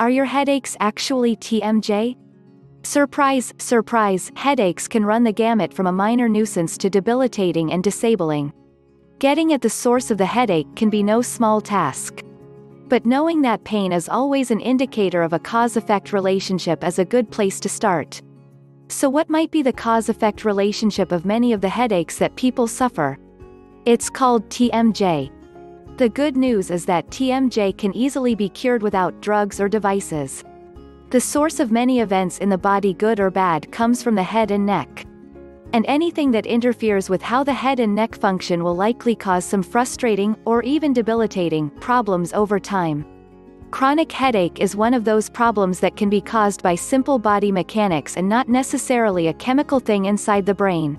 Are your headaches actually TMJ? Surprise, surprise, headaches can run the gamut from a minor nuisance to debilitating and disabling. Getting at the source of the headache can be no small task. But knowing that pain is always an indicator of a cause-effect relationship is a good place to start. So what might be the cause-effect relationship of many of the headaches that people suffer? It's called TMJ. The good news is that TMJ can easily be cured without drugs or devices. The source of many events in the body good or bad comes from the head and neck. And anything that interferes with how the head and neck function will likely cause some frustrating, or even debilitating, problems over time. Chronic headache is one of those problems that can be caused by simple body mechanics and not necessarily a chemical thing inside the brain.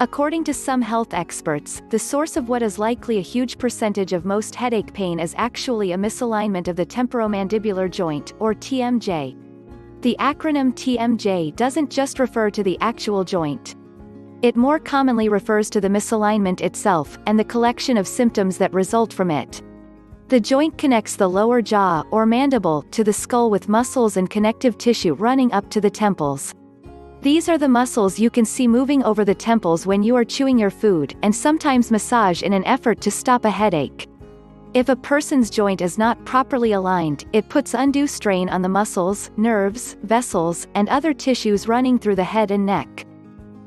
According to some health experts, the source of what is likely a huge percentage of most headache pain is actually a misalignment of the temporomandibular joint, or TMJ. The acronym TMJ doesn't just refer to the actual joint. It more commonly refers to the misalignment itself, and the collection of symptoms that result from it. The joint connects the lower jaw, or mandible, to the skull with muscles and connective tissue running up to the temples. These are the muscles you can see moving over the temples when you are chewing your food, and sometimes massage in an effort to stop a headache. If a person's joint is not properly aligned, it puts undue strain on the muscles, nerves, vessels, and other tissues running through the head and neck.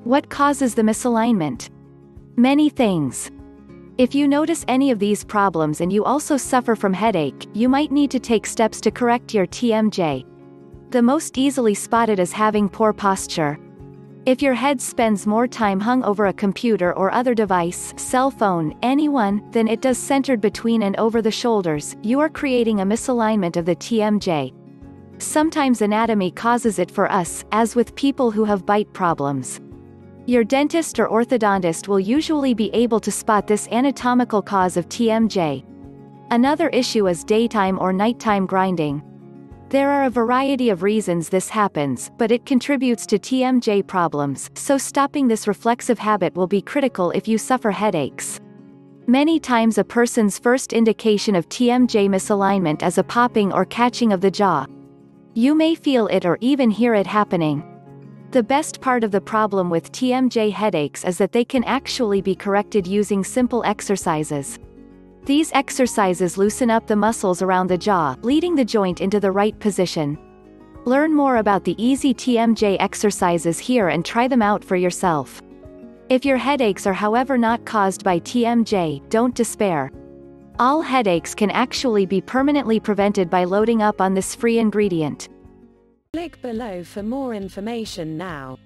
What causes the misalignment? Many things. If you notice any of these problems and you also suffer from headache, you might need to take steps to correct your TMJ. The most easily spotted is having poor posture. If your head spends more time hung over a computer or other device, cell phone, anyone, than it does centered between and over the shoulders, you are creating a misalignment of the TMJ. Sometimes anatomy causes it for us, as with people who have bite problems. Your dentist or orthodontist will usually be able to spot this anatomical cause of TMJ. Another issue is daytime or nighttime grinding. There are a variety of reasons this happens, but it contributes to TMJ problems, so stopping this reflexive habit will be critical if you suffer headaches. Many times a person's first indication of TMJ misalignment is a popping or catching of the jaw. You may feel it or even hear it happening. The best part of the problem with TMJ headaches is that they can actually be corrected using simple exercises. These exercises loosen up the muscles around the jaw, leading the joint into the right position. Learn more about the easy TMJ exercises here and try them out for yourself. If your headaches are however not caused by TMJ, don't despair. All headaches can actually be permanently prevented by loading up on this free ingredient. Click below for more information now.